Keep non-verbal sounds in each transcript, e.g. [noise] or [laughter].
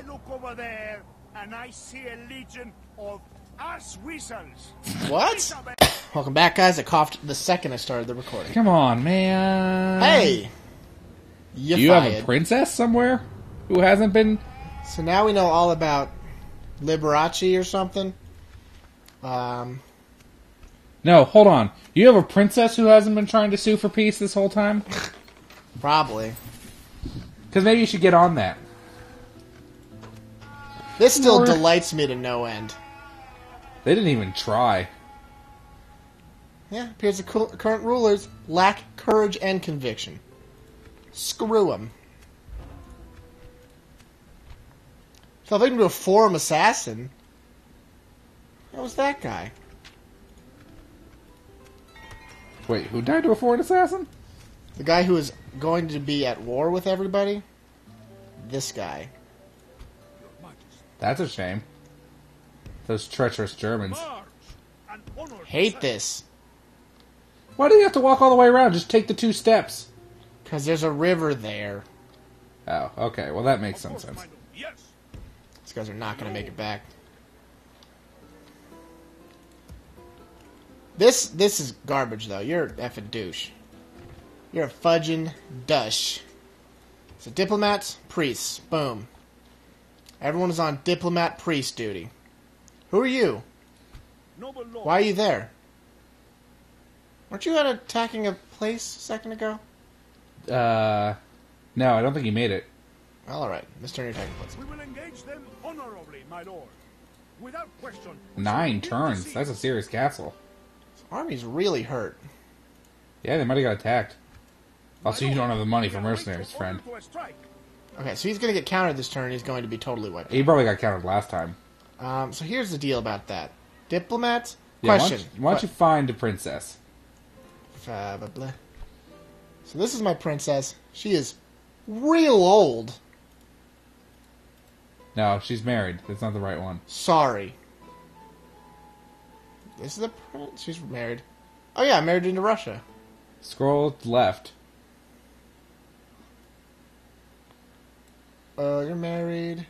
I look over there and I see a legion of ass whistles. What? [coughs] Welcome back, guys. I coughed the second I started the recording. Come on, man. Hey, you Do you have a princess somewhere who hasn't been? So now we know all about Liberace or something. Um, No, hold on. You have a princess who hasn't been trying to sue for peace this whole time? [laughs] probably. Because maybe you should get on that. This still Lord. delights me to no end. They didn't even try. Yeah, appears the current rulers lack courage and conviction. Screw them. Fell victim to a forum assassin. What was that guy? Wait, who died to a foreign assassin? The guy who is going to be at war with everybody? This guy. That's a shame. Those treacherous Germans. March and honor Hate this. Why do you have to walk all the way around? Just take the two steps. Because there's a river there. Oh, okay. Well, that makes Of some sense. Yes. These guys are not going to make it back. This this is garbage though. You're an effing douche. You're a fudging dush. So diplomats, priests, boom. Everyone is on diplomat priest duty. Who are you? Why are you there? Weren't you out attacking a place a second ago? Uh, no, I don't think he made it. Well, alright. Let's turn your attacking place. We will engage them honorably, my lord. Without question. Nine turns. That's a serious castle. Army's really hurt. Yeah, they might have got attacked. Also, you don't have the money for are waiting mercenaries, for friend. Okay, so he's going to get countered this turn. He's going to be totally wiped. He probably got counted last time. Um, so here's the deal about that. Diplomats? Yeah, Question. Why don't, you, why don't you find a princess? Blah. So this is my princess. She is real old. No, she's married. That's not the right one. Sorry. This is a prince. She's married. Oh yeah, married into Russia. Scroll left. Uh, you're married.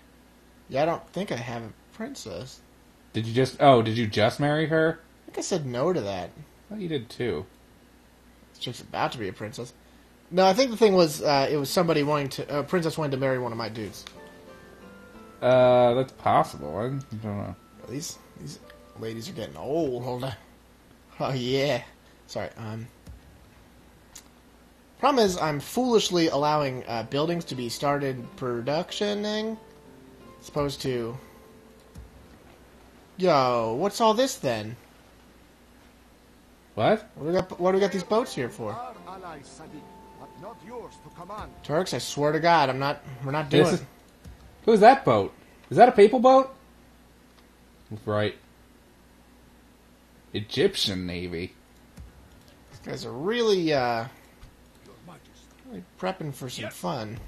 Yeah, I don't think I have a princess. Did you just? Oh, did you just marry her? I think I said no to that. Oh, you did too. This chick's about to be a princess. No, I think the thing was uh, it was somebody wanting to a princess wanting to marry one of my dudes. Uh, that's possible. I don't know. These these ladies are getting old. Hold [laughs] on. Oh yeah. Sorry. Um. Problem is, I'm foolishly allowing uh, buildings to be started productioning, as opposed to. Yo, what's all this then? What? What do we got? What do we got these boats here for? Our ally, Sadiq, but not yours to command. Turks, I swear to God, I'm not. We're not doing. Is, who's that boat? Is that a papal boat? Right. Egyptian Navy. These guys are really, uh, Majesty. really prepping for some Yes. fun.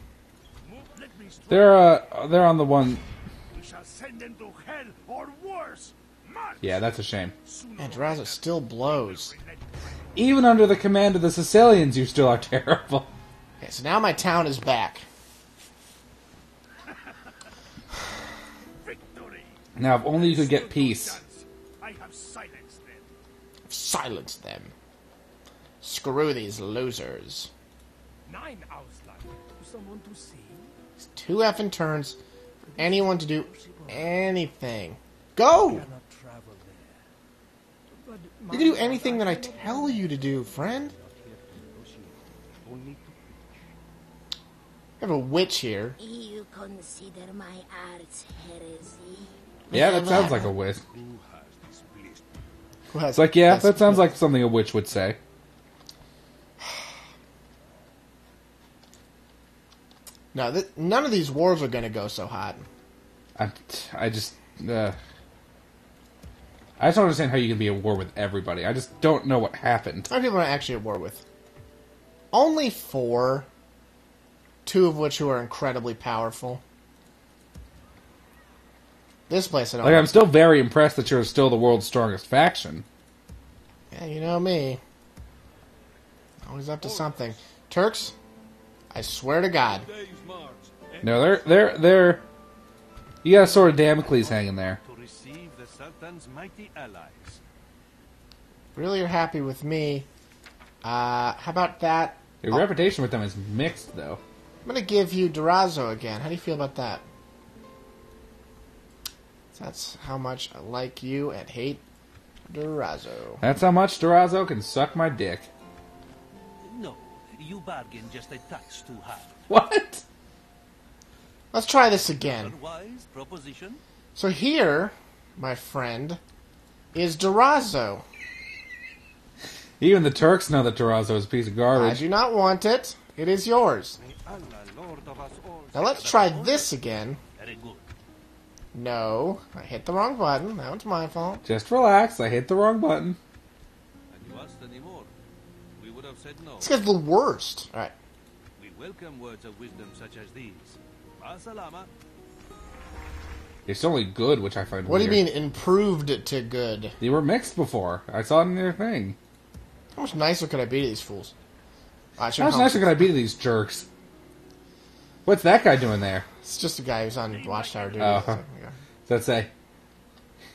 Move, let me strike. They're uh, they're on the one. We shall send them to hell or worse. March. Yeah, that's a shame. And Man, or Drazzo later, still blows. we will relent. Even under the command of the Sicilians, you still are [laughs] terrible. Okay, so now my town is back. [laughs] Now, if only you could get peace. I have silenced them. Silence them. Screw these losers. It's two effing turns anyone to do anything. Go! Cannot travel there. But You can do anything that I tell you to do, friend. Only I have a witch here. You consider my arts heresy? Yeah, that sounds like a witch. It's like, yeah, that sounds like something a witch would say. No, th- none of these wars are going to go so hot. I, I just, uh, I just don't understand how you can be at war with everybody. I just don't know what happened. How many people are actually at war with? Only four. Two of which who are incredibly powerful. This place I don't Like, I'm still very impressed that you're still the world's strongest faction. Yeah, you know me. Always up to something. Turks, I swear to God. No, they're they're they're You got a sword of Damocles hanging there. To receive the Sultan's mighty allies. Really, you're happy with me? Uh, how about that? Your reputation with them is mixed, though. I'm gonna give you Durazzo again. How do you feel about that? That's how much I like you and hate Durazzo. That's how much Durazzo can suck my dick. No, you bargain just a touch too hard. What? Let's try this again. Unwise proposition? So here, my friend, is Durazzo. Even the Turks know that Durazzo is a piece of garbage. I garbage. do not want it. It is yours. May Allah, Lord of us all. Now let's try this again. Very good. No, I hit the wrong button. That was my fault. Just relax. I hit the wrong button. Said no. This guy's the worst. All right. We welcome words of wisdom such as these. Ma. It's only good, which I find What do you mean improved to good? They were mixed before. I saw it in their thing. How much nicer could I be to these fools? I How much nicer could I be to these jerks? What's that guy doing there? It's just a guy who's on Watchtower duty. Oh. So, yeah. Let's say,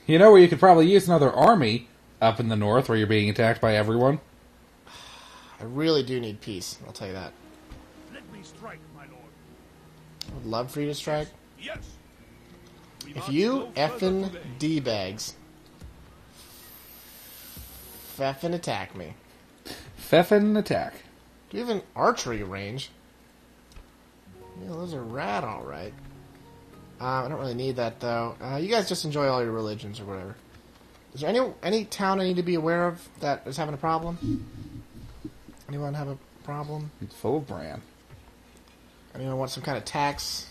you know where you could probably use another army up in the north where you're being attacked by everyone. I really do need peace. I'll tell you that. Let me strike, my lord. I would love for you to strike. Yes. We If you go further effing d bags, effing attack me. Pfeffin attack. Do you have an archery range? Yeah, those are rad, all right. Uh, I don't really need that though. Uh, you guys just enjoy all your religions or whatever. Is there any any town I need to be aware of that is having a problem? Anyone have a problem? It's full of bran. Anyone want some kind of tax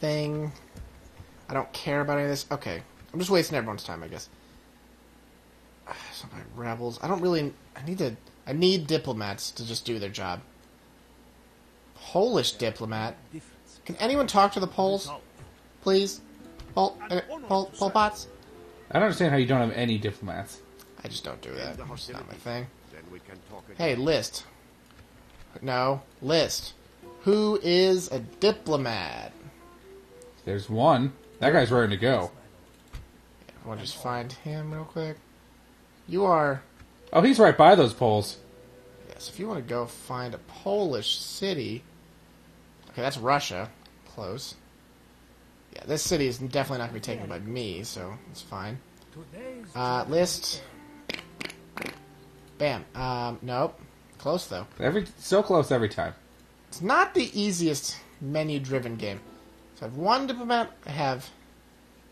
thing? I don't care about any of this. Okay, I'm just wasting everyone's time, I guess. [sighs] Some of my rebels. I don't really. I need to. I need diplomats to just do their job. Polish diplomat. Can anyone talk to the Poles, please? Pol, uh, Pol, Pol Pots? I don't understand how you don't have any diplomats. I just don't do that. It's not my thing. Then we can talk again. Hey, list. No, list. Who is a diplomat? There's one. That guy's ready to go. I want to just find him real quick. You are. Oh, he's right by those poles. Yes, if you want to go find a Polish city. Okay, that's Russia. Close. Yeah, this city is definitely not going to be taken by me, so it's fine. Uh, list. Bam. Um, nope. Close, though. Every so close every time. It's not the easiest menu driven game. So I have one diplomat, I have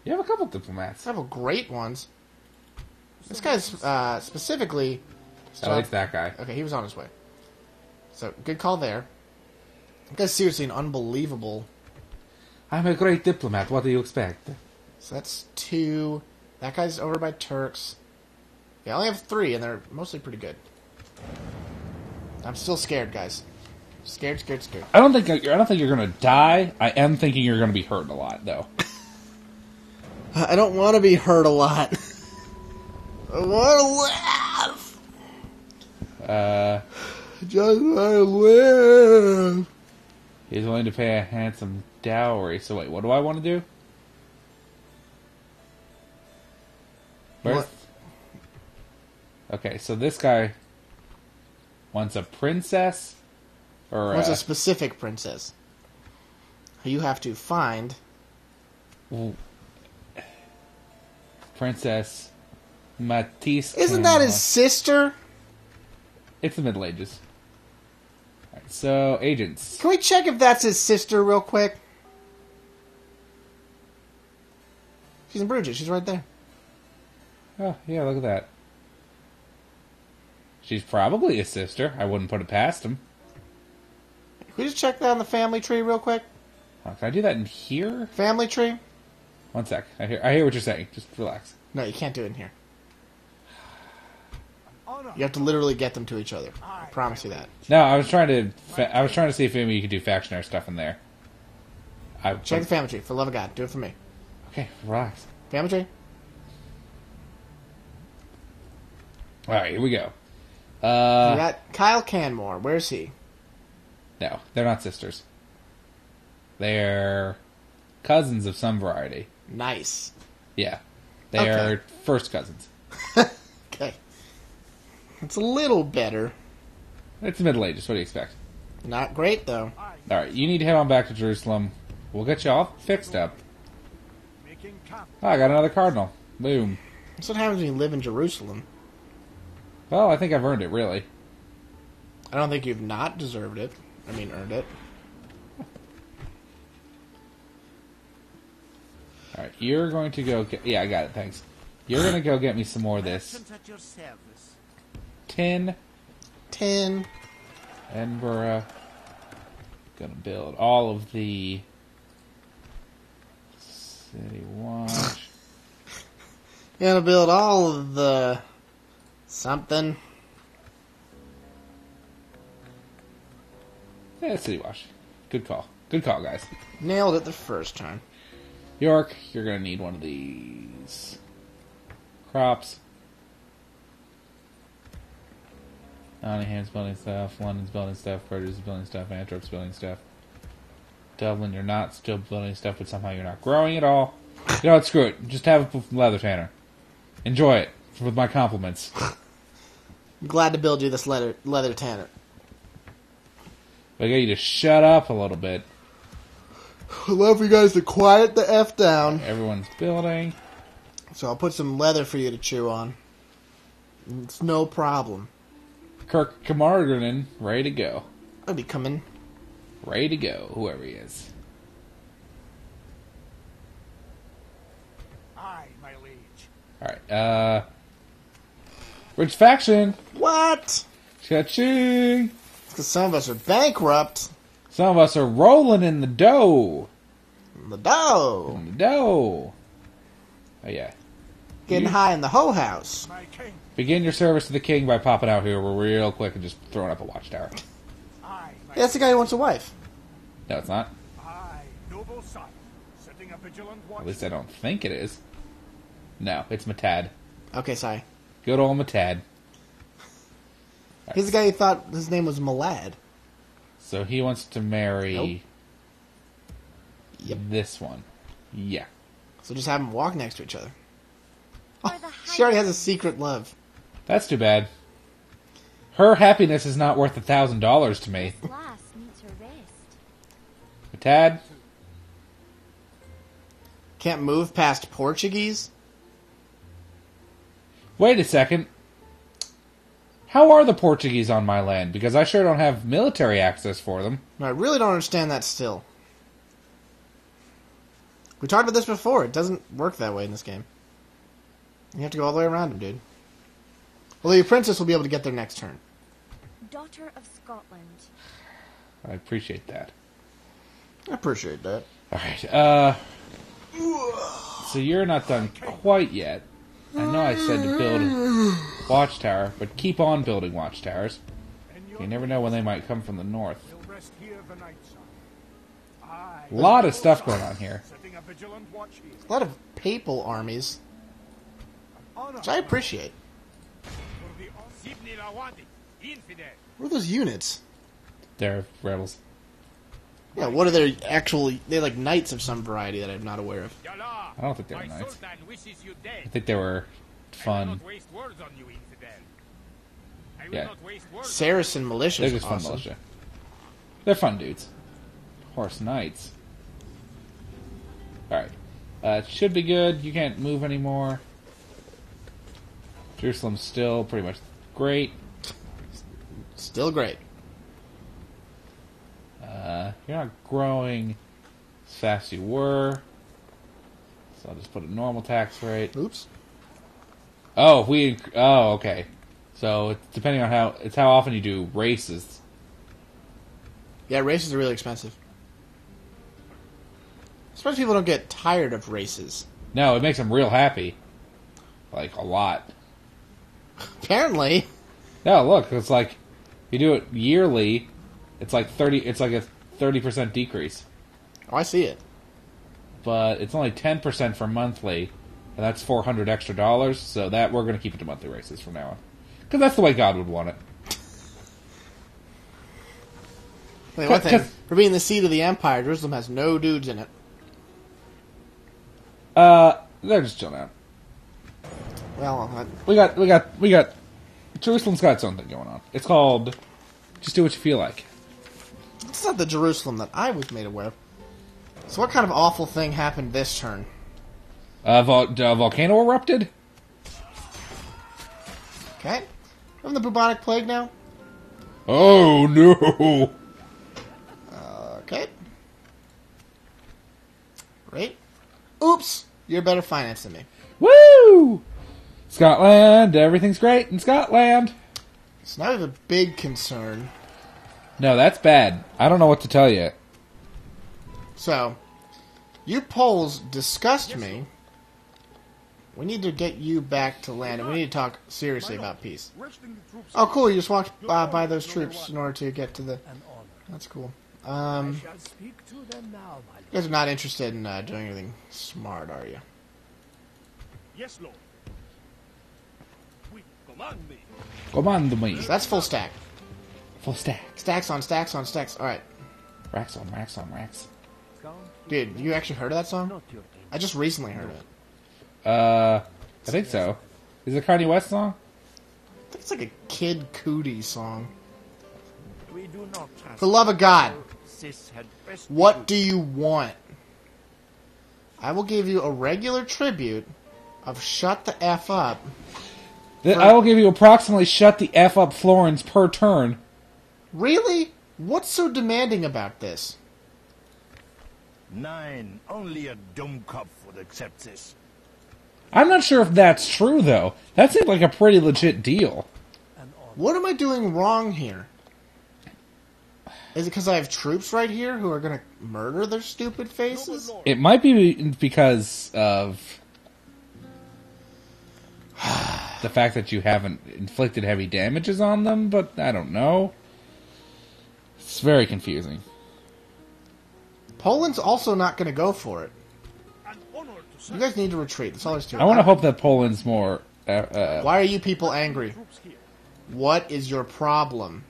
You have a couple diplomats. several great ones. This guy's uh, specifically. I like that guy. Okay, he was on his way. So good call there. That guy's seriously an unbelievable. I'm a great diplomat. What do you expect? So that's two. That guy's over by Turks. Yeah, I only have three, and they're mostly pretty good. I'm still scared, guys. Scared, scared, scared. I don't think I don't think you're gonna die. I am thinking you're gonna be hurt a lot, though. [laughs] I don't want to be hurt a lot. [laughs] I want to laugh. Uh, Just want to live. he's willing to pay a handsome dowry. So wait, what do I want to do? Where's? What? Okay, so this guy wants a princess, or wants uh, a specific princess? You have to find. Princess Matisse. Isn't that his sister? It's the Middle Ages. So agents. Can we check if that's his sister real quick? She's in Bruges. She's right there. Oh yeah, look at that. She's probably a sister. I wouldn't put it past him. Can we just check that on the family tree real quick? Oh, can I do that in here? Family tree? One sec. I hear. I hear what you're saying. Just relax. No, you can't do it in here. Oh, you have to literally get them to each other. I promise you that. No, I was trying to. Fa- I was trying to see if maybe you could do factionary stuff in there. I Check the family tree. For the love of God, do it for me. Okay, relax. Family tree? All right, here we go. We Uh, got Kyle Canmore. Where's he? no, they're not sisters. They're cousins of some variety. Nice. Yeah, they Okay. are first cousins. [laughs] Okay. It's a little better. It's the Middle Ages. What do you expect? Not great though. All right, you need to head on back to Jerusalem. We'll get you all fixed up. Oh, I got another cardinal. Boom. That's what happens when you live in Jerusalem. Well, I think I've earned it, really. I don't think you've not deserved it. I mean, earned it. All right, you're going to go get. Yeah, I got it. Thanks. You're going to go get me some more of this Merchant at your service. tin Edinburgh. Gonna build all of the city watch. [laughs] Gonna build all of the something. Yeah, city Wash. Good call. Good call, guys. Nailed it the first time. York, you're gonna need one of these crops. Nottingham's building stuff. London's building stuff. Is building stuff. Antwerp's building stuff. Dublin, you're not still building stuff, but somehow you're not growing at all. You know what? Screw it. Just have a leather tanner. Enjoy it with my compliments. [laughs] I'm glad to build you this leather leather tanner. I got you to shut up a little bit. I'd love for you guys to quiet the f down. Everyone's building. So I'll put some leather for you to chew on. It's no problem. Kirk Camargonen, ready to go. I'll be coming. Ready to go, whoever he is. Aye, my liege. Alright, uh. Rich Faction! What? Cha-ching! Because some of us are bankrupt. Some of us are rolling in the dough. The dough. In the dough. Oh, yeah. Getting You- high in the whole house. My king. Begin your service to the king by popping out here real quick and just throwing up a watchtower. Aye, my Yeah, that's the guy who wants a wife. No, it's not. Aye, noble son. Setting a vigilant watch. At least I don't think it is. No, it's Matad. Okay, sorry. Good old Matad. He's the guy who thought his name was Malad. So he wants to marry Nope. Yep. this one. Yeah. So just have them walk next to each other. For oh, the She already has a secret love. That's too bad. Her happiness is not worth a thousand dollars to me. This lass needs her rest. Matad, Can't move past Portuguese? Wait a second. How are the Portuguese on my land? Because I sure don't have military access for them. I really don't understand that still. We talked about this before. It doesn't work that way in this game. You have to go all the way around them, dude. Although your princess will be able to get there next turn. Daughter of Scotland. I appreciate that. I appreciate that. Alright, uh. So you're not done quite yet. I know I said to build a watchtower, but keep on building watchtowers. You never know when they might come from the north. will rest here the night, son. Aye. A lot of stuff going on here. A vigilant watch here. A lot of papal armies, which I appreciate. For the Sibni Lawandi, infidel. What are those units? They're rebels. Yeah, what are their actual... They're like knights of some variety that I'm not aware of. I don't think they were knights. sultan wishes you dead. I think they were fun. not waste words on you, infidel. I will Yeah. not waste words. Saracen militia. They're just fun awesome. militia. They're fun dudes. Horse knights. Alright. Uh, it should be good. You can't move anymore. Jerusalem's still pretty much great. Still great. Uh, you're not growing as fast you were. So I'll just put a normal tax rate. Oops. Oh, we. Oh, okay. So it's depending on how it's how often you do races. Yeah, races are really expensive. I Suppose people don't get tired of races. No, it makes them real happy. Like a lot. [laughs] Apparently. No, look, it's like you do it yearly. It's like thirty. It's like a thirty percent decrease, Oh, I see it. but it's only ten percent for monthly, and that's four hundred extra dollars. So that we're going to keep it to monthly races from now on, because that's the way God would want it. Wait, one thing. For being the seat of the empire, Jerusalem has no dudes in it. Uh, they're just chilling out. Well, I, We got, we got, we got. Jerusalem's got something going on. It's called "Just Do What You Feel Like." It's not the Jerusalem that I was made aware of. So, what kind of awful thing happened this turn? Uh, vol- uh, volcano erupted. Okay. From the bubonic plague now? Oh no! Okay. Great. Oops! You're better finance than me. Woo! Scotland, everything's great in Scotland. So now we have a big concern. No, that's bad. I don't know what to tell you. So, you Poles disgust me. We need to get you back to land, and we need to talk seriously about peace. Resting the troops Oh, cool! You just walked uh, by those troops in order to get to the. That's cool. Um, shall speak to them now, my lord. you guys are not interested in uh, doing anything smart, are you? Yes, lord. We command me. Command me. So that's full stack. Full stack. Stacks on stacks on stacks. All right, Racks on racks on racks. Dude. You actually heard of that song? not your aim. I just recently heard it. Uh, I think so. Is it a Kanye West song? I think it's like a Kid Cudi song. We do not trust. For the love of God, Sis had best what do you want? I will give you a regular tribute of shut the F up. Th- I will give you approximately shut the f up florins per turn. Really? What's so demanding about this? Nine. Only a dumb cop would accept this. I'm not sure if that's true though. That seemed like a pretty legit deal. What am I doing wrong here? Is it because I have troops right here who are going to murder their stupid faces? It might be because of [sighs] the fact that you haven't inflicted heavy damages on them, but I don't know. It's very confusing. Poland's also not going to go for it. An honor to You guys need to retreat. That's all there's to it. I want to hope that Poland's more. Uh, uh, Why are you people angry? What is your problem?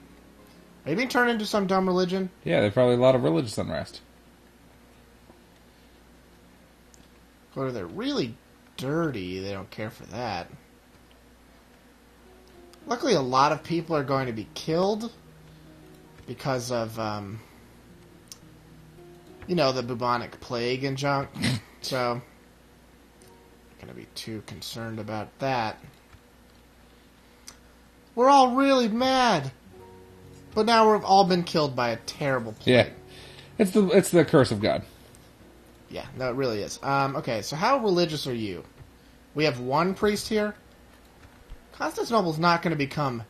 Are you being turned into some dumb religion? yeah, there's probably a lot of religious unrest. Or they're really dirty. They don't care for that. Luckily, a lot of people are going to be killed because of, um, you know, the bubonic plague and junk. [laughs] so, not to be too concerned about that. We're all really mad. But now we've all been killed by a terrible plague. Yeah, it's the it's the curse of God. Yeah, no, it really is. Um, okay, so how religious are you? We have one priest here. Constantinople's not going to become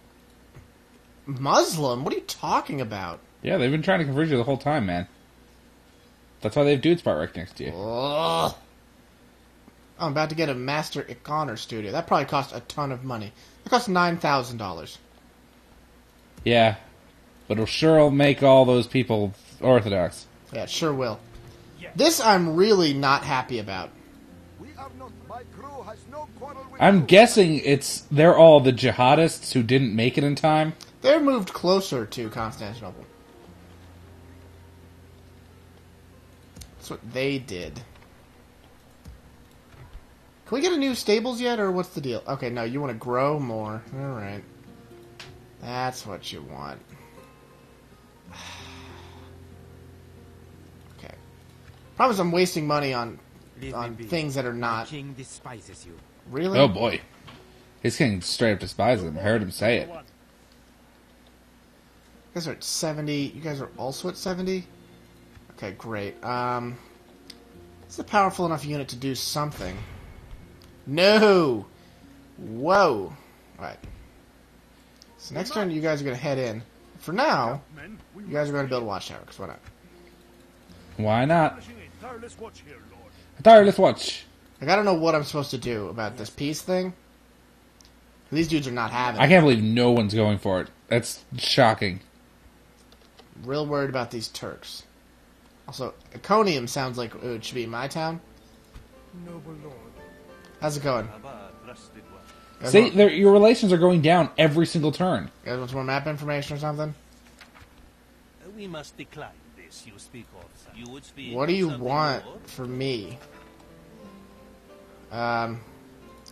Muslim. What are you talking about? Yeah, they've been trying to convert you the whole time, man. That's why they have dude spot right next to you. Ugh. I'm about to get a master honor studio. That probably cost a ton of money. It cost nine thousand dollars. Yeah, but it'll sure make all those people orthodox. Yeah, it sure will. This I'm really not happy about. We are not. My crew has no quarrel with I'm you. guessing it's they're all the jihadists who didn't make it in time. They're moved closer to Constantinople. That's what they did. Can we get a new stables yet, or what's the deal? Okay, no, you want to grow more. Alright. That's what you want. [sighs] Okay. Promise I'm wasting money on on things that are not. King despises you. Really? Oh boy, his king straight up despises him. I heard him say it. You guys are at 70. You guys are also at 70? Okay, great. Um, it's a powerful enough unit to do something. No! Whoa! Alright. So next turn, you guys are going to head in. For now, you guys are going to build a watchtower, because why not? Why not? a tireless watch here, lord. Atari, let's watch. Like, I don't know what I'm supposed to do about this peace thing. These dudes are not having I can't believe no one's going for it. That's shocking. Real worried about these Turks. Also, Iconium sounds like it should be my town. Noble lord. How's it going? Abba, trusted one. You guys See, want- your relations are going down every single turn. you guys want some more map information or something? We must decline this you speak of. sir. You would speak What do you want more? for me? Um,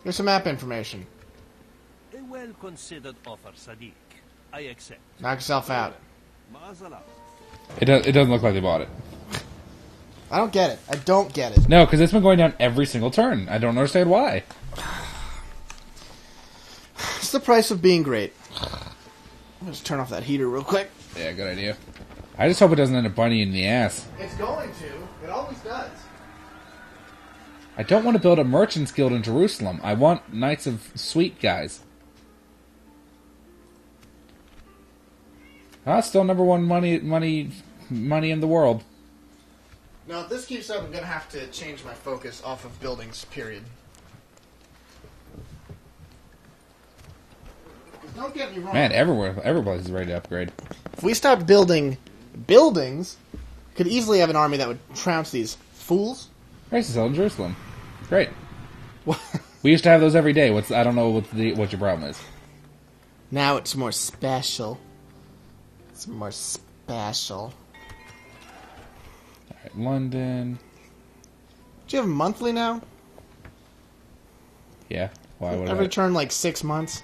here's some map information. A well-considered offer, Sadiq. I accept. Knock yourself out. It, does, it doesn't look like they bought it. I don't get it. I don't get it. No, because it's been going down every single turn. I don't understand why. [sighs] It's the price of being great. Let's turn off that heater real quick. Yeah, good idea. I just hope it doesn't end up biting you in the ass. It's going to. It always does. I don't want to build a merchant's guild in Jerusalem. I want Knights of Sweet guys. Ah, still number one money, money, money in the world. Now, if this keeps up, I'm gonna have to change my focus off of buildings. period. Don't get me wrong. Man, everywhere, everybody's ready to upgrade. if we stop building buildings, could easily have an army that would trounce these fools. Price is in Jerusalem. Great. We used to have those every day. What's I don't know what the what your problem is. now it's more special. It's more special. All right, London. Do you have monthly now? Yeah. Why would Every I? turn like six months.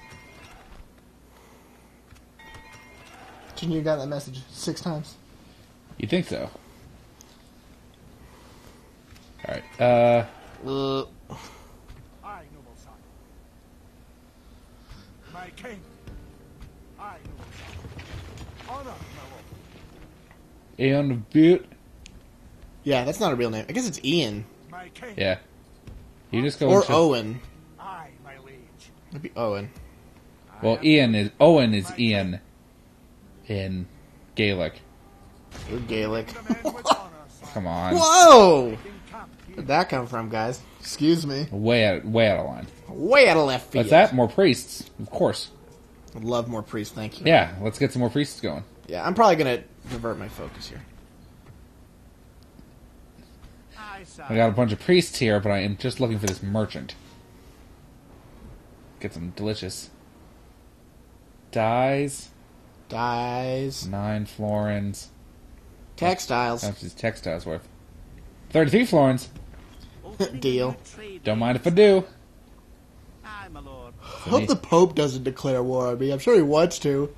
Can you got that message six times? You think so? All right. Uh, Uh, I, noble son. My king. I, noble son. Honor, my lord. Aeon of Butte. yeah, that's not a real name. I guess it's Ian Yeah. You just go or into- Owen. I, my liege. It'd be Owen. Well, Ian is Owen is Ian in Gaelic. You're Gaelic. The man with honor, son. Come on, Whoa! Where'd that come from, guys? Excuse me. way out, way out of line. Way out of left field. What's that? More priests, of course. Would love more priests, thank you. Yeah, let's get some more priests going. Yeah, I'm probably gonna divert my focus here. I, got a bunch of priests here, but I am just looking for this merchant. Get some delicious dyes. Dyes, Nine florins. textiles. How much is textiles worth? Thirty-three florins. [laughs] Deal. Don't mind if I do. Aye, my lord. I hope the Pope doesn't declare war on me. I'm sure he wants to.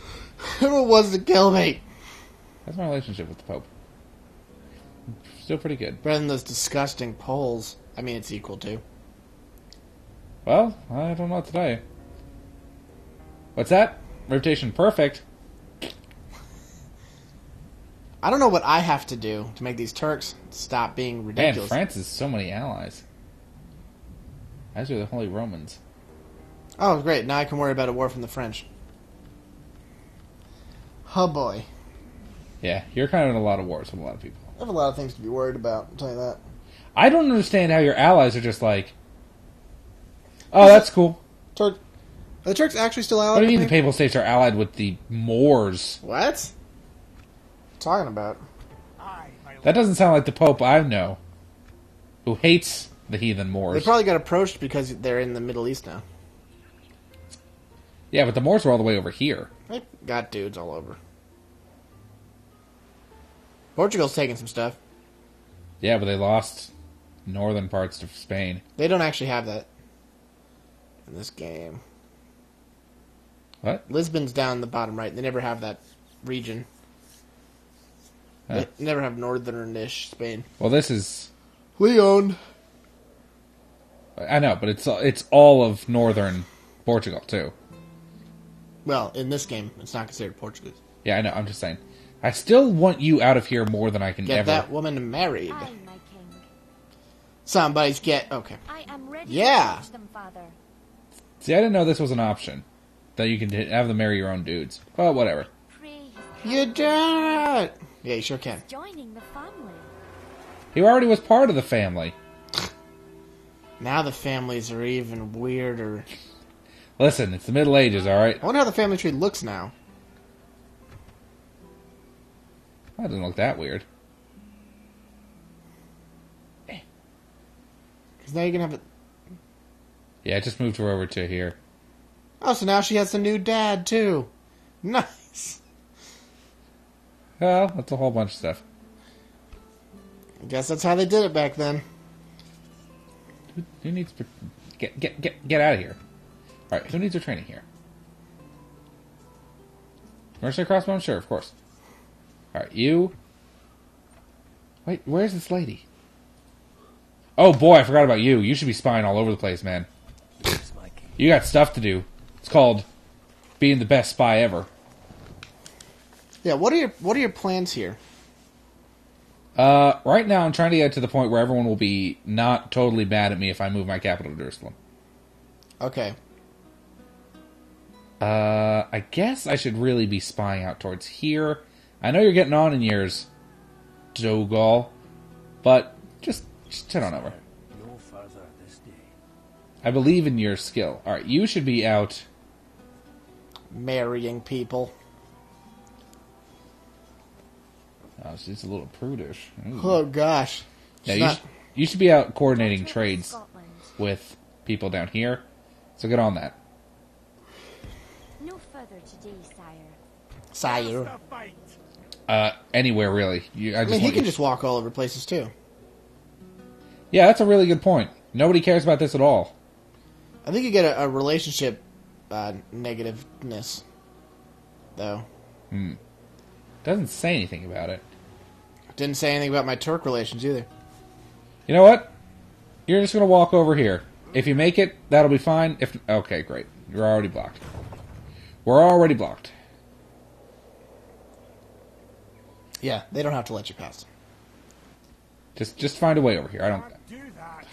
[laughs] Everyone wants to kill me. That's my relationship with the Pope. Still pretty good. Better than those disgusting Poles. I mean, it's equal to. Well, I don't know what to tell you. What's that? Rotation perfect. I don't know what I have to do to make these Turks stop being Man, ridiculous. France has so many allies. As are the Holy Romans. Oh, great. Now I can worry about a war from the French. Oh boy. Yeah, you're kind of in a lot of wars with a lot of people. I have a lot of things to be worried about, I'll tell you that. I don't understand how your allies are just like, oh, that's cool. Turk. Are the Turks actually still allied? What do you mean the? Papal States are allied with the Moors? What? What are you talking about? I, my lord. That doesn't sound like the Pope I know, who hates the heathen Moors. They probably got approached because they're in the Middle East now. Yeah, but the Moors were all the way over here. They got dudes all over. Portugal's taking some stuff. Yeah, but they lost northern parts to Spain. They don't actually have that in this game. What? Lisbon's down the bottom right. They never have that region. Huh. They never have northern-ish Spain. Well, this is Leon. I know, but it's it's all of northern Portugal too. Well, in this game, it's not considered Portuguese. Yeah, I know. I'm just saying. I still want you out of here more than I can Get ever. that woman married. Aye, my king. Somebody's get okay. I am ready Yeah. to teach them, father. See, I didn't know this was an option that you can t- have them marry your own dudes. But whatever. Pray You did it. Yeah, you sure can. joining the family. He already was part of the family. [laughs] Now the families are even weirder. Listen, it's the Middle Ages, all right. I wonder how the family tree looks now. That doesn't look that weird. Eh. Because now you can have it. Yeah, I just moved her over to here. Oh, so now she has a new dad too. [laughs] Nice. Well, that's a whole bunch of stuff. I guess that's how they did it back then. Who, who needs to get get get get out of here? All right, who needs their training here? Mercenary crossbow, sure, of course. All right, you. Wait, where's this lady? Oh boy, I forgot about you. You should be spying all over the place, man. Here's my key. You got stuff to do. It's called being the best spy ever. Yeah, what are your what are your plans here? Uh, right now, I'm trying to get to the point where everyone will be not totally mad at me if I move my capital to Jerusalem. Okay. Uh, I guess I should really be spying out towards here. I know you're getting on in years, Dogal, but just just head on over. No further this day. I believe in your skill. All right, you should be out. Marrying people. Oh, she's a little prudish. Ooh. Oh gosh. Yeah, you, not- sh- you should be out coordinating trades with people down here. So get on that. No further today, sire. Sire. Uh, anywhere really. You, I I just mean, he can you- just walk all over places too. Yeah, that's a really good point. Nobody cares about this at all. I think you get a, a relationship uh, negativeness, though. Hmm. Doesn't say anything about it. Didn't say anything about my Turk relations either. You know what? You're just gonna walk over here. If you make it, that'll be fine. If okay, great. You're already blocked. We're already blocked. Yeah, they don't have to let you pass. Just just find a way over here. I don't. Can't do that.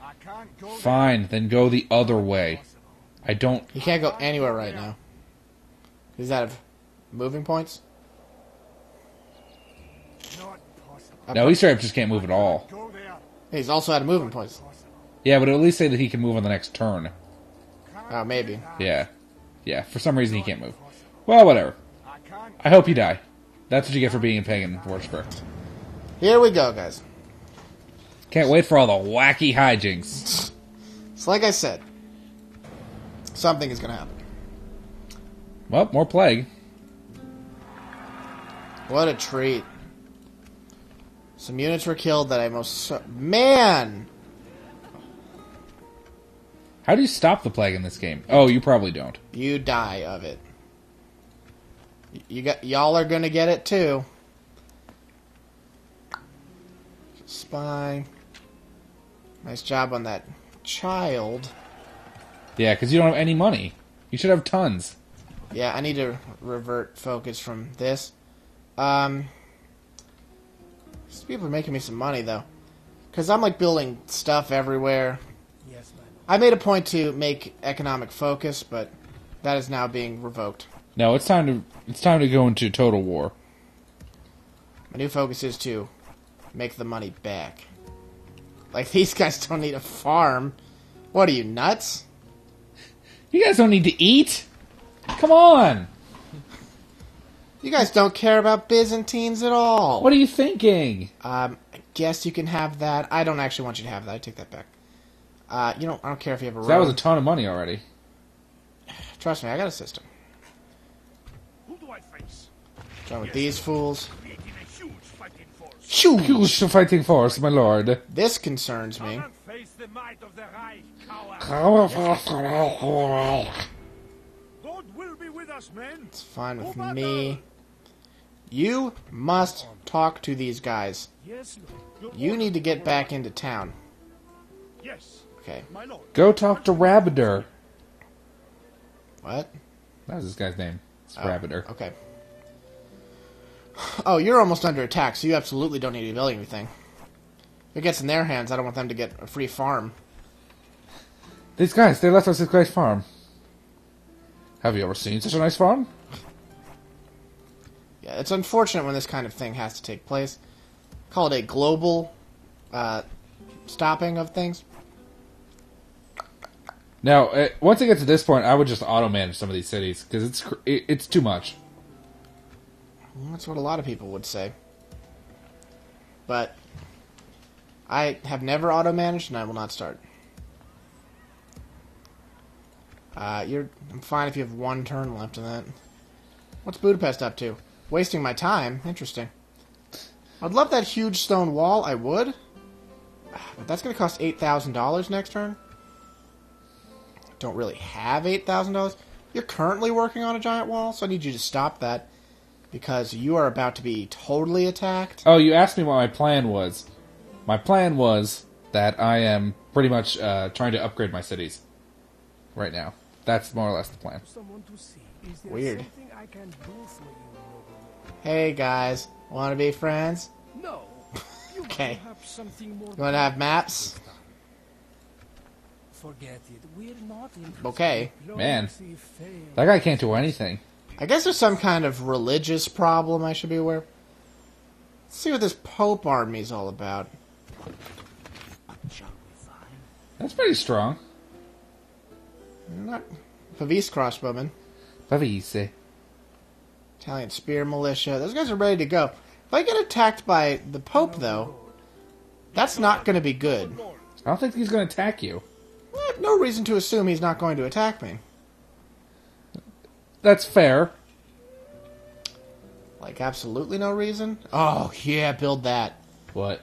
I can't go there. Fine, then go the other way. I don't. He can't go anywhere right now. He's out of moving points. Not possible. No, he straight up just can't move at all. He's also out of moving points. Yeah, but at least say that he can move on the next turn. Oh, maybe. Yeah, yeah. For some reason he can't move. Well, whatever. I hope you die. That's what you get for being a pagan worshiper. Here we go, guys. Can't wait for all the wacky hijinks. So, like I said, something is going to happen. Well, more plague. What a treat. Some units were killed that I most. Man! How do you stop the plague in this game? Oh, you probably don't. You die of it. You got y'all are gonna get it too. Spy. Nice job on that child. Yeah, because you don't have any money. You should have tons. Yeah, I need to revert focus from this. Um, these people are making me some money though, because I'm like building stuff everywhere. I made a point to make economic focus, but that is now being revoked. No, it's time to it's time to go into total war. My new focus is to make the money back. Like [laughs] these guys don't need a farm. What are you nuts? You guys don't need to eat. Come on. You guys don't care about Byzantines at all. What are you thinking? Um, I guess you can have that. I don't actually want you to have that. I take that back. Uh, you don't. I don't care if you have a road. That was a ton of money already. Trust me, I got a system. Who do I face? Join with these fools. Huge fighting force. Shoo! Huge fighting force, my lord. This concerns me. Come and face the might of the Reich. God will be with us, men. It's fine with me. You must talk to these guys. Yes, You need to get back into town. Yes, Okay. Go talk to Rabidur. What? That was this guy's name. It's Oh, Rabidur. Okay. Oh, you're almost under attack, so you absolutely don't need to be building anything. If it gets in their hands, I don't want them to get a free farm. These guys, they left us this great farm. Have you ever seen such a nice farm? Yeah, it's unfortunate when this kind of thing has to take place. Call it a global uh, stopping of things. Now, uh, once it gets to this point, I would just auto manage some of these cities because it's it's too much. That's what a lot of people would say. But I have never auto managed, and I will not start. Uh, you're. I'm fine if you have one turn left in that. What's Budapest up to? Wasting my time. Interesting. I'd love that huge stone wall. I would. [sighs] But that's going to cost $8,000 next turn. Don't really have $8,000. You're currently working on a giant wall, so I need you to stop that because you are about to be totally attacked. Oh, you asked me what my plan was. My plan was that I am pretty much uh, trying to upgrade my cities right now. That's more or less the plan. Someone to see. Is there Weird. something I can do for you, nobleman? Hey guys, want to be friends? No. [laughs] You Okay. perhaps something more. You want to have maps? Forget it. We're not. Okay. Man. That guy can't do anything. I guess there's some kind of religious problem I should be aware of. Let's see what this Pope army's all about. That's pretty strong. Not Favis crossbowmen, Pavise. Italian spear militia. Those guys are ready to go. If I get attacked by the Pope, though, that's not going to be good. I don't think he's going to attack you. No reason to assume he's not going to attack me. That's fair. Like, absolutely no reason? Oh, yeah, build that. What?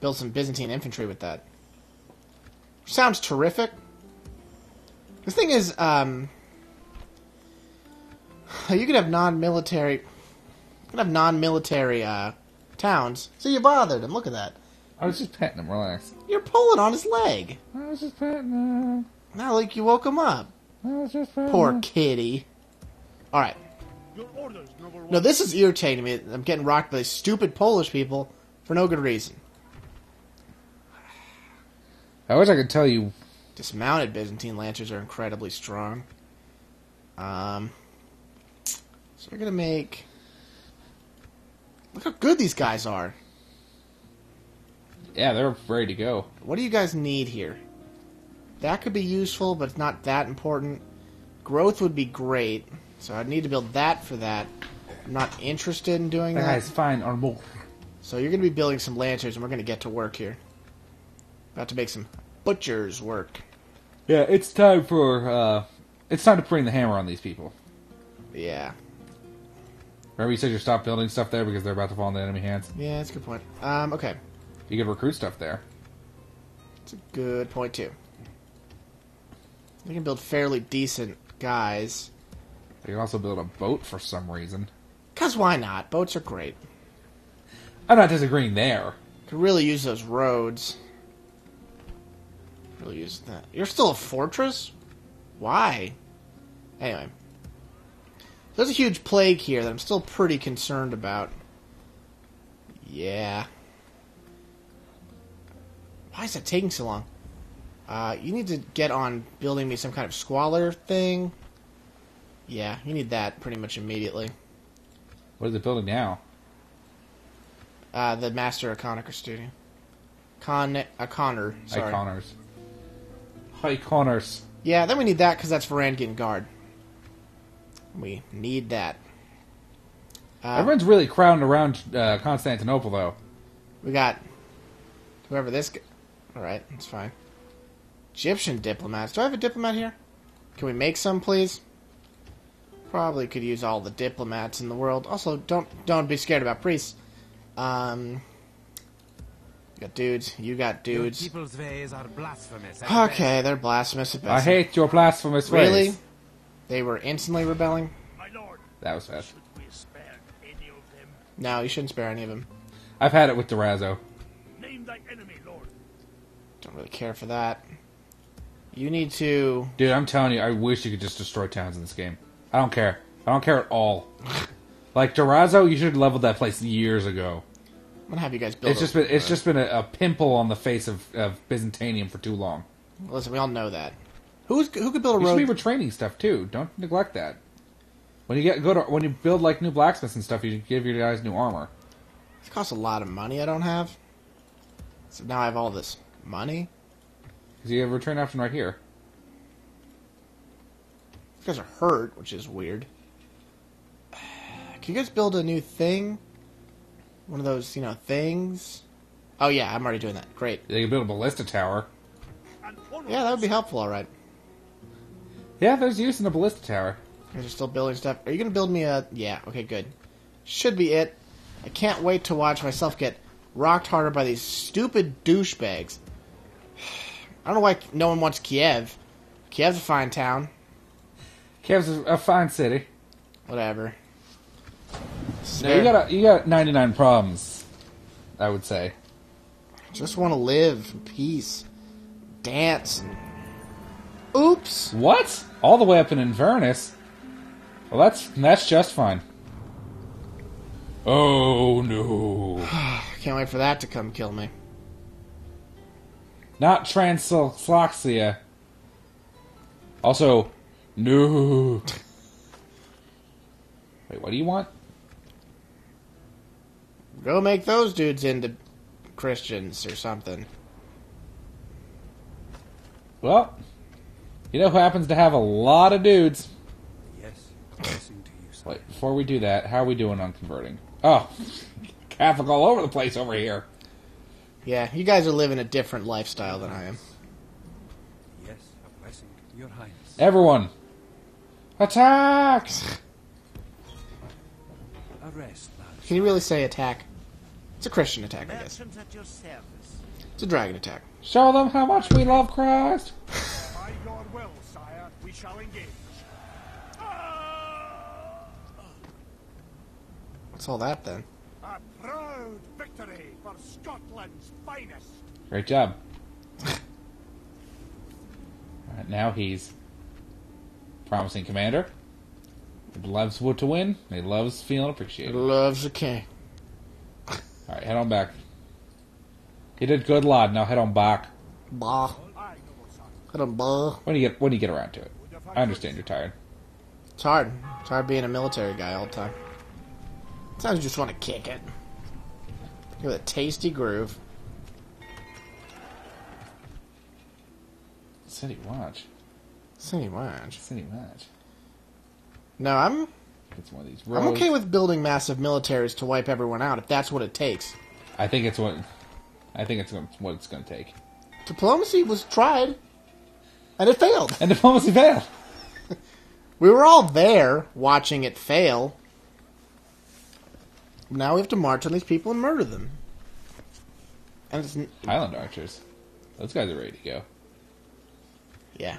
Build some Byzantine infantry with that. Sounds terrific. The thing is, um, [sighs] you could have non-military, you could have non-military uh, towns. So you bothered him. Look at that. I was just petting him. Relax. You're pulling on his leg. I was just petting him. Now, like you woke him up. I was just petting Poor him. kitty. All right. Your orders. No, this is irritating me. I'm getting rocked by these stupid Polish people for no good reason. I wish I could tell you. Dismounted Byzantine lancers are incredibly strong. Um, so we're gonna make. Look how good these guys are. Yeah, they're ready to go. What do you guys need here? That could be useful, but it's not that important. Growth would be great, so I'd need to build that for that. I'm not interested in doing That that. guy's fine on more. So you're going to be building some lancers, and we're going to get to work here. About to make some butchers work. Yeah, it's time for. uh It's time to bring the hammer on these people. Yeah, Remember you said you stopped building stuff there because they're about to fall into enemy hands? yeah, that's a good point. Um, okay, You could recruit stuff there. that's a good point too. We can build fairly decent guys. You can also build a boat for some reason. Cause why not? Boats are great. I'm not disagreeing there. Could really use those roads. Really use that. You're still a fortress? Why? Anyway. There's a huge plague here that I'm still pretty concerned about. Yeah. Why is that taking so long? Uh, you need to get on building me some kind of squalor thing. Yeah, you need that pretty much immediately. What is it building now? Uh, the Master Iconocar Studio. Con uh, Connor, sorry. Iconers. Iconers. Yeah, then we need that because that's Varangian Guard. We need that. Uh, Everyone's really crowding around uh, Constantinople, though. we got whoever this. G- All right, that's fine. Egyptian diplomats. Do I have a diplomat here? Can we make some, please? Probably could use all the diplomats in the world. Also, don't don't be scared about priests. Um, you got dudes. You got dudes. people's ways are blasphemous. Okay, they're blasphemous at I hate your blasphemous Really? ways. They were instantly rebelling. My lord, That was fast. should we spare any of them? No, you shouldn't spare any of them. I've had it with Durazzo. Name thy enemy, lord. Don't really care for that. You need to. Dude, I'm telling you, I wish you could just destroy towns in this game. I don't care. I don't care at all. [laughs] like Durazzo, you should have leveled that place years ago. I'm gonna have you guys build. It's just been it's uh, just been a, a pimple on the face of, of Byzantinium for too long. Listen, we all know that. Who's who could build a You should be road? retraining stuff too. Don't neglect that. When you get go to when you build like new blacksmiths and stuff, you give your guys new armor. It costs a lot of money. I don't have. So now I have all this money. Because you have a return option right here. You guys are hurt, which is weird. Can you guys build a new thing? One of those, you know, things. Oh yeah, I'm already doing that. Great. They can build a ballista tower. Yeah, that would be helpful. All right. Yeah, there's use in a ballista tower. Because You guys are still building stuff. Are you gonna build me a? Yeah. Okay. Good. Should be it. I can't wait to watch myself get rocked harder by these stupid douchebags. I don't know why no one wants Kiev. Kiev's a fine town. Kiev's a, fine city. Whatever. No, you got a, you got 99 problems. I would say. Just want to live in peace, dance. And... Oops. What? All the way up in Inverness? Well, that's that's just fine. Oh no! [sighs] Can't wait for that to come kill me. Not Transloxia. Also, no. Wait, what do you want? Go make those dudes into Christians or something. Well, you know who happens to have a lot of dudes. Yes, blessing to you. Wait, before we do that, how are we doing on converting? Oh, [laughs] Catholic all over the place over here. Yeah, you guys are living a different lifestyle than I am. Yes, a blessing, your highness. Everyone, attack! Arrest, lads. Can you really say attack? It's a Christian attack, I guess. At your. It's a dragon attack. Show them how much we love Christ. By your will, sire, we shall engage. What's all that then? A proud victory for Scotland's finest. Great job. Alright, now he's promising commander. He loves what to win. He loves feeling appreciated. Loves the king. Alright, head on back. You did good, lad. Now head on back. Bah. Head on sire. Bah. When do you get when do you get around to it? I understand you're tired. It's hard. It's hard being a military guy all the time. Sometimes you just want to kick it. Give it a tasty groove. City watch. City watch. City watch. No, I'm It's one of these I'm okay with building massive militaries to wipe everyone out if that's what it takes. I think it's what I think it's what it's going to take. Diplomacy was tried, and it failed. And diplomacy failed. [laughs] We were all there watching it fail. Now we have to march on these people and murder them. And it's n- Highland archers. Those guys are ready to go. yeah,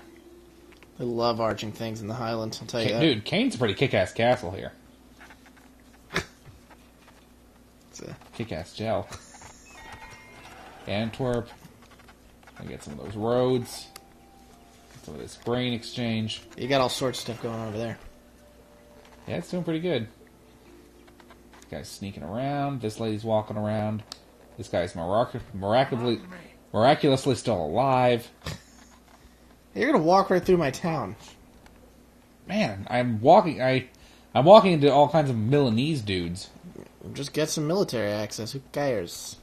They love arching things in the Highlands. I'll tell you Ca- that. Dude, Caen's a pretty kick-ass castle here. It's a- Kick-ass gel. Antwerp. I get some of those roads. Get some of this grain exchange. you got all sorts of stuff going on over there. Yeah, it's doing pretty good. This guy's sneaking around. This lady's walking around. This guy's mirac- miraculously, miraculously still alive. You're gonna walk right through my town. Man, I'm walking. I, I'm walking into all kinds of Milanese dudes. Just get some military access. Who cares?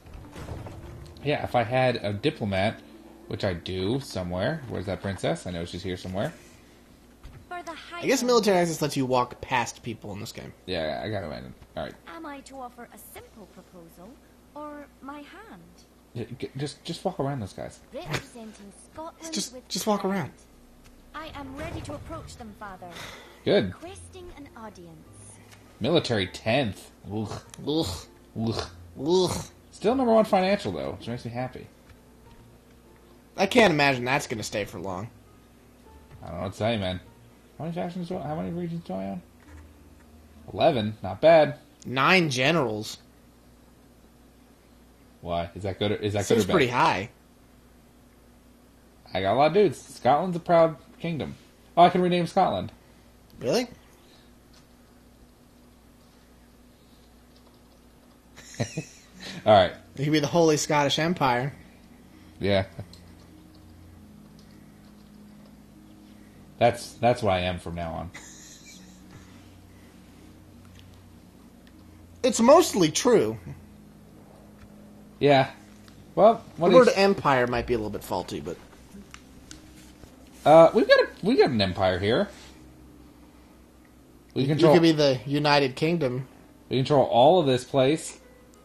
Yeah, if I had a diplomat, which I do somewhere. Where's that princess? I know she's here somewhere. For the high I guess military access lets you walk past people in this game. Yeah, I gotta imagine. All right, Am I to offer a simple proposal or my hand? J- g- just just walk around those guys. Representing [laughs] Scotland Just- with just walk around. I am ready to approach them, Father. Good. Requesting an audience. Military tenth. Ugh. Ugh. Ugh. Ugh. Still number one financial though, which makes me happy. I can't imagine that's gonna stay for long. I don't know what to say, man. How many factions do I, how many regions do I own? Eleven. Not bad. Nine generals. Why is that good? Or, is that Seems good or bad? pretty high. I got a lot of dudes. Scotland's a proud kingdom. Oh, I can rename Scotland. Really? [laughs] All right. It could be the Holy Scottish Empire. Yeah. That's that's what I am from now on. It's mostly true. Yeah. Well, The word empire might be a little bit faulty, but uh, we've got a we got an empire here. We you could be the United Kingdom, we control all of this place.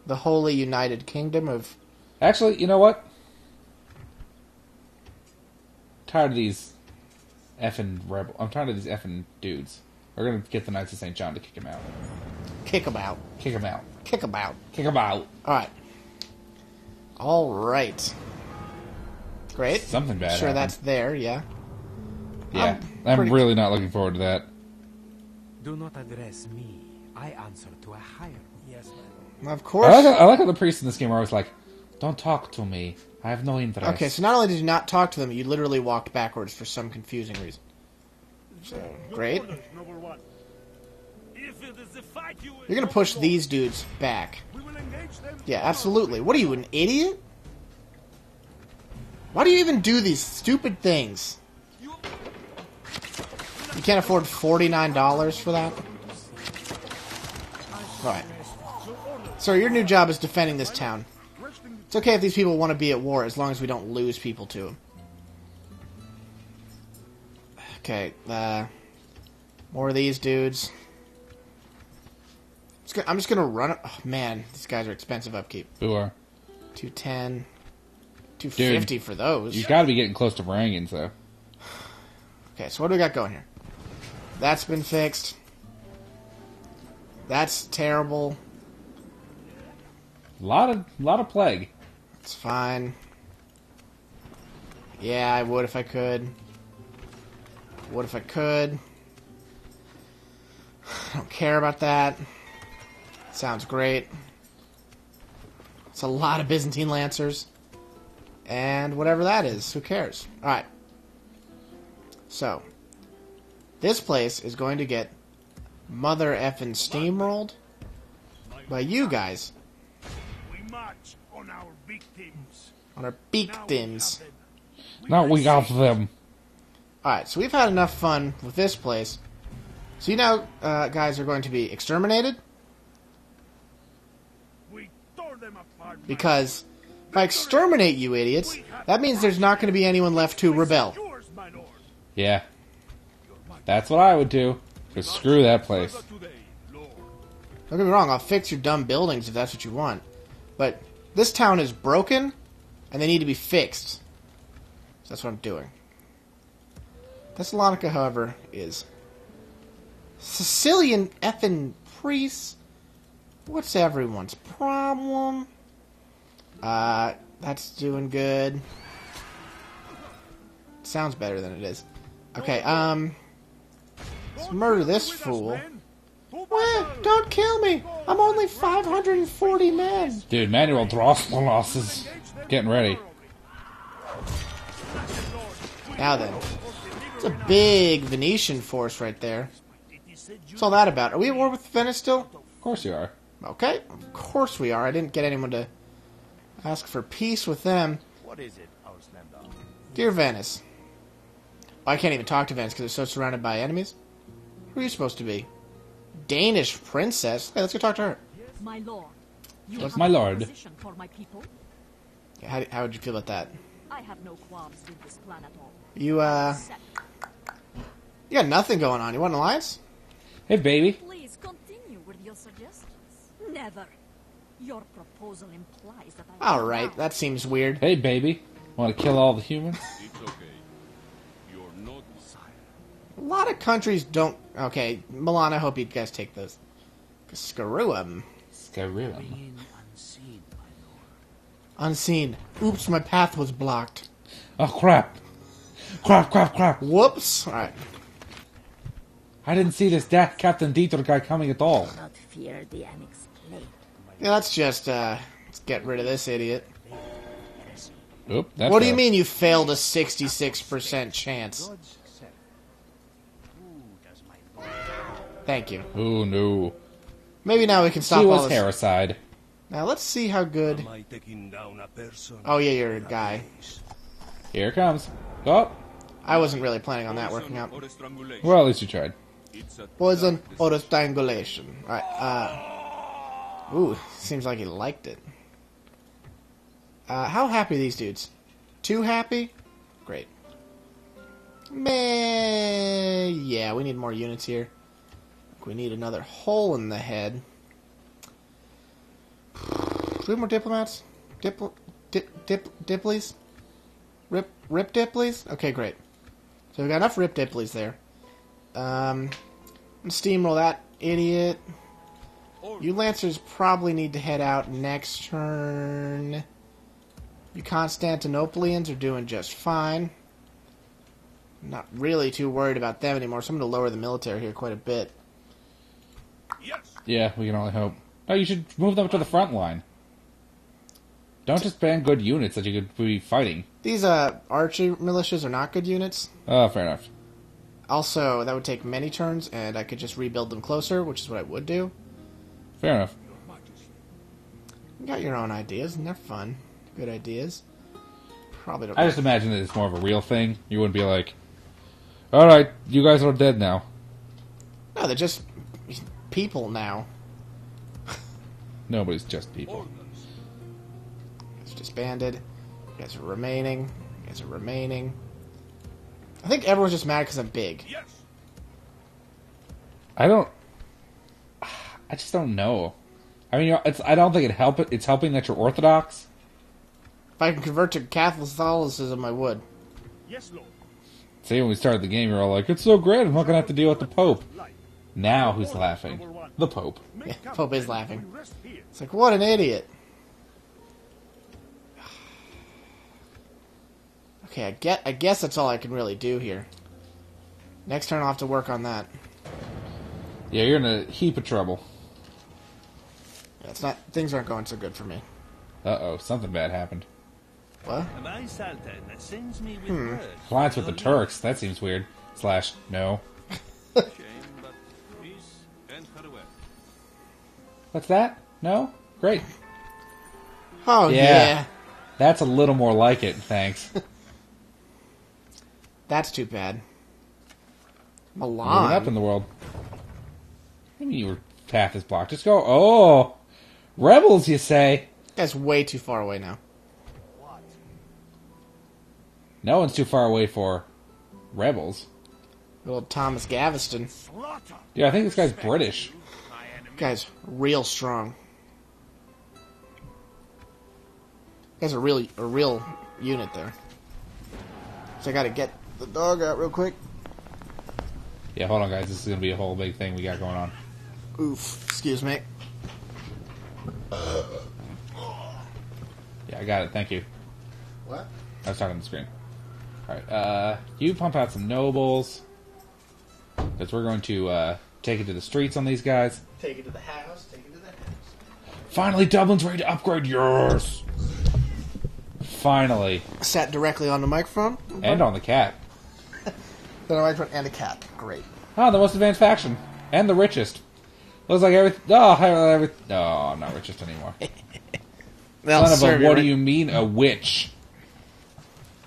the Holy United Kingdom of. Actually, you know what? tired of these effing rebel. I'm tired of these effing dudes. We're gonna get the Knights of St. John to kick him out. Kick him out. Kick him out. Kick about. Kick him out. All right. All right. Great. Something bad Sure, happened. that's there. Yeah. Yeah, I'm I'm, really not looking forward to that. Do not address me. I answer to a higher. Yes, my lord. Of I course. like, how, I like how the priests in this game are always like, "Don't talk to me. I have no interest." Okay, so not only did you not talk to them, you literally walked backwards for some confusing reason. So great. You're gonna push these dudes back. Yeah, absolutely. What are you, an idiot? Why do you even do these stupid things? You can't afford $49 for that? Alright. So your new job is defending this town. It's okay if these people want to be at war as long as we don't lose people to them. Okay, uh... More of these dudes. I'm just gonna run. Oh, man, these guys are expensive upkeep. Who are? 210. 250 for those. You've got to be getting close to Varangians though. Okay, so what do we got going here? That's been fixed. That's terrible. A lot of lot of plague. It's fine. Yeah, I would if I could. What if I could. [sighs] I don't care about that. Sounds great. It's a lot of Byzantine Lancers. And whatever that is, who cares? Alright. So, this place is going to get mother effing steamrolled by you guys on our Now we beakdins. have them. Now we got them. Alright, so we've had enough fun with this place. So you now, uh, guys, are going to be exterminated We tore them apart. because if I exterminate you idiots, that means there's not going to be anyone left to rebel. Yours, my lord. Yeah, that's what I would do. Just screw that place. Don't get me wrong, I'll fix your dumb buildings if that's what you want. But this town is broken, and they need to be fixed. So that's what I'm doing. Thessalonica, however, is Sicilian effing priests. What's everyone's problem? Uh, that's doing good. Sounds better than it is. Okay, um, let's murder this fool. Eh, don't kill me! I'm only 540 men! Dude, Manuel Drospelos is getting ready. Now then, it's a big Venetian force right there. What's all that about? Are we at war with Venice still? Of course you are. Okay, of course we are. I didn't get anyone to ask for peace with them. What is it, Auslander? Dear Venice. Oh, I can't even talk to Venice because they're so surrounded by enemies. Who are you supposed to be? Danish princess? Hey, let's go talk to her. My lord, you Yes, have my lord. position for my people. How, how would you feel about that? I have no qualms with this plan at all. You, uh, you got nothing going on. You want an alliance? Hey, baby. please continue with your suggestions. Never. Your proposal implies that I. Alright, that seems weird. Hey, baby. Want to kill all the humans? It's okay. You're not A lot of countries don't. Okay, Milan, I hope you guys take those. 'Cause Screw 'em. Screw 'em. Being unseen, my lord. Unseen. Oops, my path was blocked. Oh crap! Crap! Crap! Crap! Whoops. Alright. I didn't see this da- Captain Dieter guy coming at all. Not fear the unexplained. Yeah, let's just, uh, let's get rid of this idiot. Oop, that's what do you mean you failed a 66% chance? Thank you. Oh no. Maybe now we can stop She all was this. Heracide. Now let's see how good. Am I taking down a person? Oh yeah, you're a guy. Here it comes. Oh, I wasn't really planning on that working out. well, at least you tried. Poison or strangulation. Right, uh. Ooh, seems like he liked it. Uh, how happy are these dudes? Too happy? Great. Meh. Yeah, we need more units here. We need another hole in the head. Do we have more diplomats? Dip, dip, dip, diplies? Rip, rip diplies? Okay, great. So we've got enough rip diplies there. Um, steamroll that idiot. You Lancers probably need to head out next turn. You Constantinopolians are doing just fine. Not really too worried about them anymore, so I'm going to lower the military here quite a bit. Yes. Yeah, we can only hope. No, you should move them to the front line. Don't just ban good units that you could be fighting. These uh, archery militias are not good units. Oh, fair enough. Also, that would take many turns, and I could just rebuild them closer, which is what I would do. Fair enough. You got your own ideas, and they're fun. Good ideas. Probably don't. I just imagine that it's more of a real thing. You wouldn't be like, all right, you guys are dead now. No, they're just people now. Nobody's just people. It's disbanded. You guys are remaining. You guys are remaining. I think everyone's just mad because I'm big. Yes. I don't. I just don't know. I mean, it's. I don't think it help. It's helping that you're Orthodox. If I can convert to Catholicism, I would. Yes, Lord. See, when we started the game, you're all like, "It's so great! I'm not gonna have to deal with the Pope." Now who's laughing? The Pope. Yeah, Pope is laughing. It's like, what an idiot. [sighs] Okay, I get. I guess that's all I can really do here. Next turn, I'll have to work on that. Yeah, you're in a heap of trouble. Yeah, it's not. Things aren't going so good for me. Uh oh, something bad happened. What? My Sultan sends me with Hmm. word. Alliance with the Turks. That seems weird. Slash, no. [laughs] Shame, but peace and farewell. What's that? No? Great. Oh Yeah. yeah. That's a little more like it, thanks. [laughs] That's too bad. Moving up in the world. I mean, your path is blocked. Just go. Oh, rebels, you say? That's way too far away now. No one's too far away for rebels. Little Thomas Gaveston. Slaughter. Yeah, I think this guy's British. Guy's real strong. Guy's a real a real unit there. So I gotta get the dog out real quick. Yeah, hold on, guys. This is gonna be a whole big thing we got going on. Oof. Excuse me. Yeah, I got it. Thank you. What? I was talking on the screen. All right, uh, you pump out some nobles because we're going to uh, take it to the streets on these guys. Take it to the house. Take it to the house. Finally, Dublin's ready to upgrade. Yes. Finally, Sat directly on the microphone. and on the cat. [laughs] Then a microphone and a cat. Great. Oh, the most advanced faction and the richest. Looks like every ah, oh, every no, I'm not richest anymore. [laughs] Son of a, you what do you mean a witch?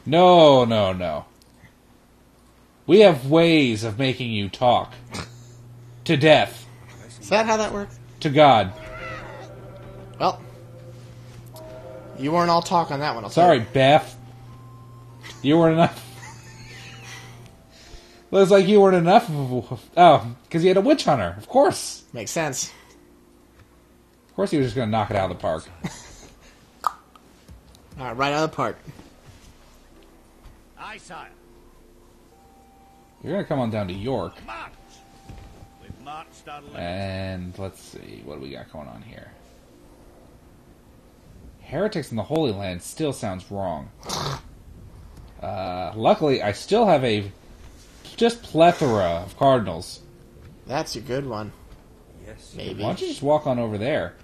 No, no, no. We have ways of making you talk to death, Is that how that works? to God. Well, you weren't all talk on that one. I'll tell Sorry, you. Beth. You weren't enough. Looks like you weren't enough. Of, oh, because you had a witch hunter. Of course. Makes sense. Of course, he was just going to knock it out of the park. [laughs] All right, right out of the park. I saw it. You're going to come on down to York. March. We've marched our limit. And let's see, what do we got going on here? Heretics in the Holy Land still sounds wrong. Uh, luckily, I still have a just plethora of cardinals. That's a good one. Yes. Maybe. Why don't you just walk on over there?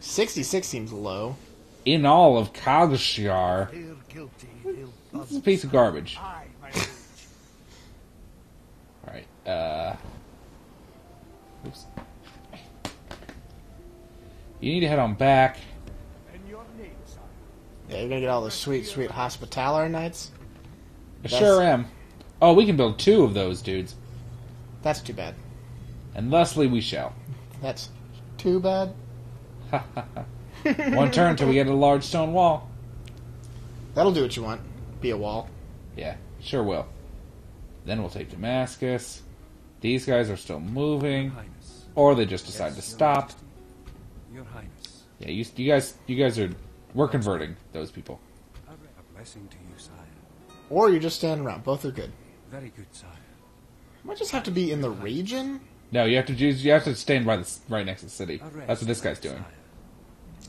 66 seems low. In all of Kalgashar, They're guilty. They'll this is a piece of garbage. Aye. [laughs] Alright, uh. Oops. You need to head on back. In your name, sire. Yeah, you're gonna get all those sweet, sweet hospitaller knights. I sure am. Oh, we can build two of those dudes. That's too bad. And thusly we shall. That's too bad. One turn till we get a large stone wall. That'll do what you want. Be a wall. Yeah, sure will. Then we'll take Damascus. These guys are still moving, Highness. or they just decide to stop. Your Highness. Yeah, you, you guys, you guys are. We're converting those people. A blessing to you, sire. Or you just stand around. Both are good. Very good, sire. Might just have to be in the region. No, you have to choose. You have to stand by the right next to the city. A That's what this guy's doing. sire.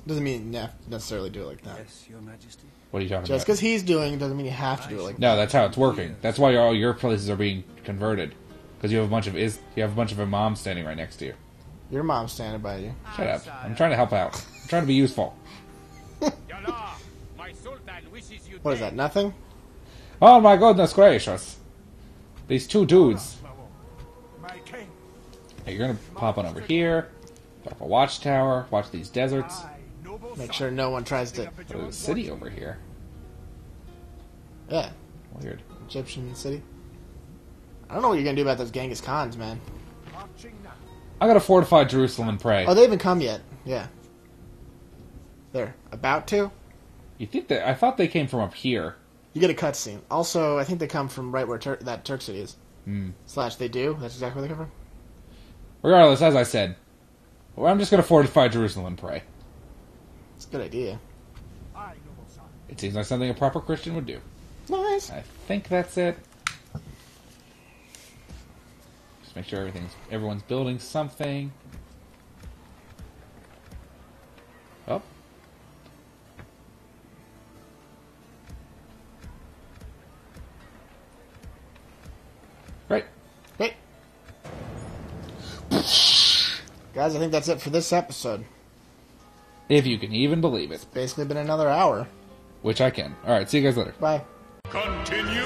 Doesn't mean you have to necessarily do it like that. Yes, Your Majesty. What are you talking Just about? because he's doing it doesn't mean you have to do it like that. No, that's how it's working. That's why all your places are being converted. Because you have a bunch of is you have a bunch of imams standing right next to you. Your mom's standing by you. Shut up. I'm trying to help out. I'm trying to be useful. What is that? Nothing? Oh my goodness gracious. These two dudes. Hey, you're gonna pop on over here, drop a watchtower, watch these deserts. Make sure no one tries to. There's a city over here. Yeah, Weird. Egyptian city. I don't know what you're gonna do about those Genghis Khans, man. I gotta fortify Jerusalem and pray. Oh, they haven't come yet. Yeah. They're about to. You think that? I thought they came from up here. You get a cutscene. Also, I think they come from right where Tur- that Turk city is. Hmm. Slash, they do. That's exactly where they come from. Regardless, as I said, well, I'm just gonna fortify Jerusalem and pray. It's a good idea. I, noble son. It seems like something a proper Christian would do. Nice. I think that's it. Just make sure everything's everyone's building something. Oh. Guys, I think that's it for this episode. If you can even believe it. It's basically, been another hour. Which I can. Alright, see you guys later. Bye. Continue